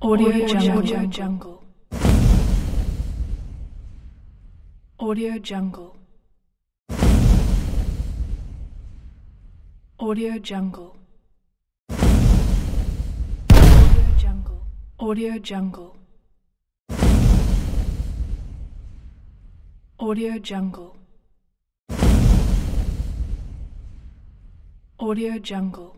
Audio Jungle. Audio Jungle. Audio Jungle. Audio Jungle. Audio Jungle. Audio Jungle. Audio Jungle.